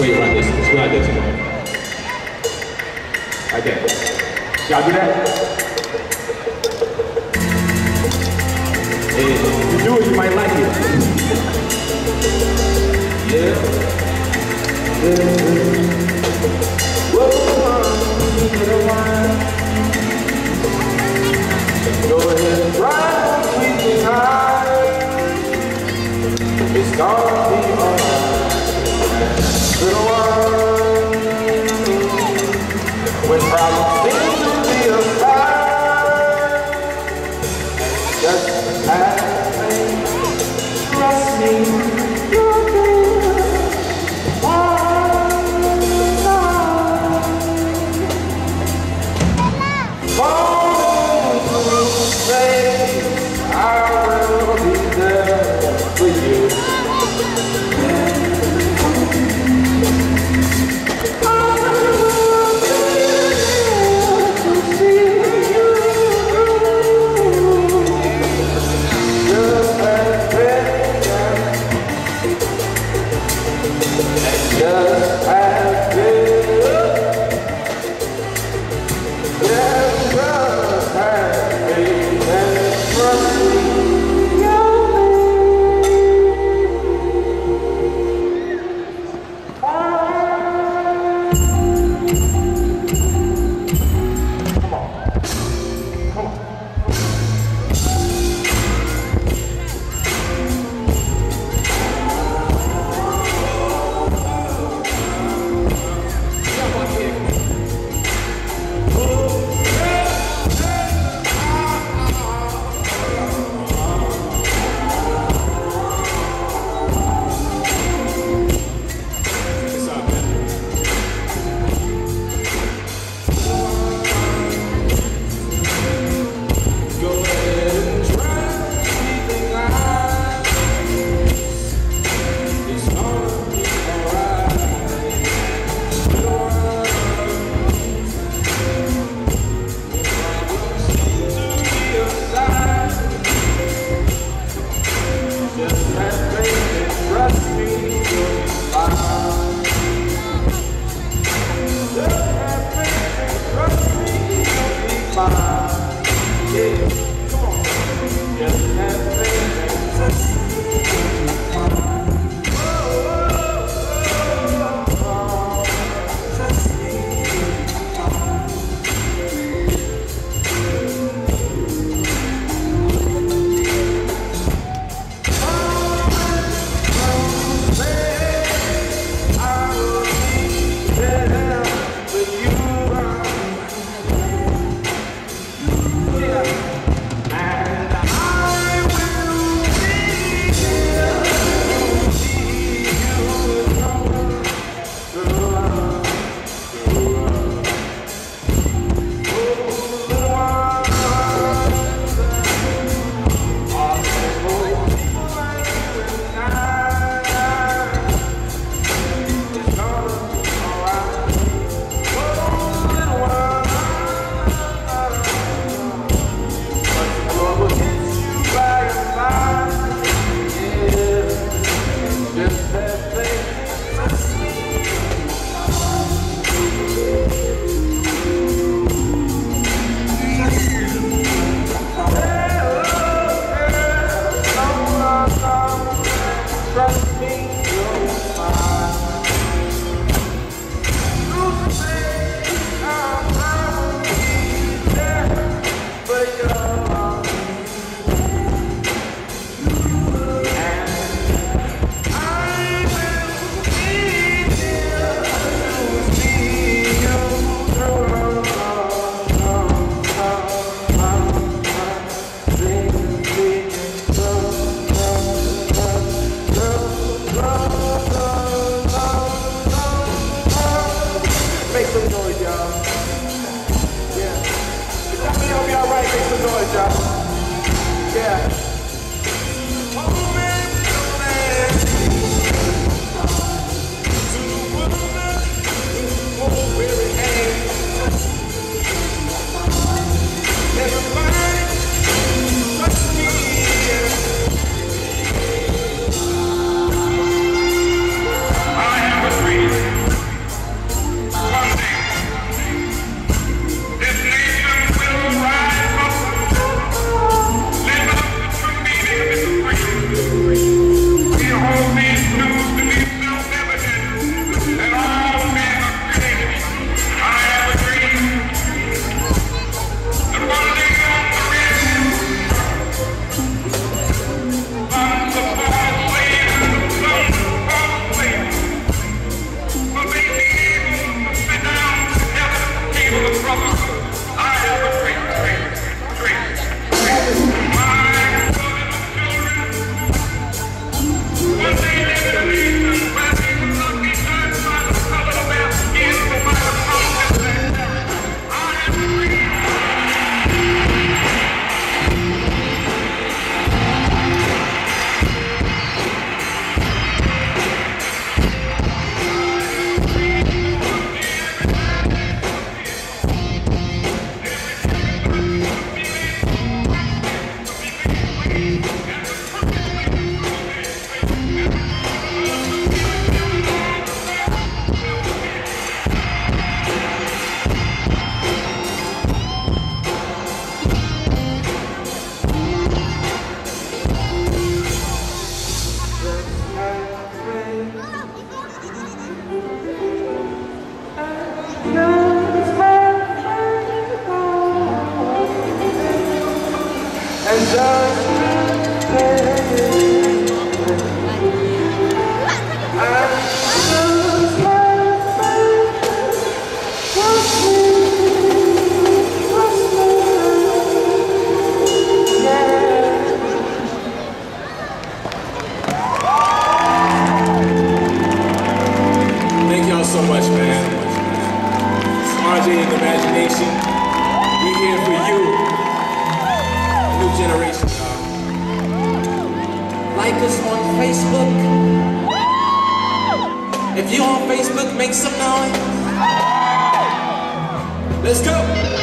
Wait, right, this, it's not this. Right there. Y'all do that? If you do it, you might like it. Yeah. yeah. Whoa, love. So much, man. RJ and Imagination. We're here for you. New generation, y'all. Like us on Facebook. If you on Facebook, make some noise. Let's go.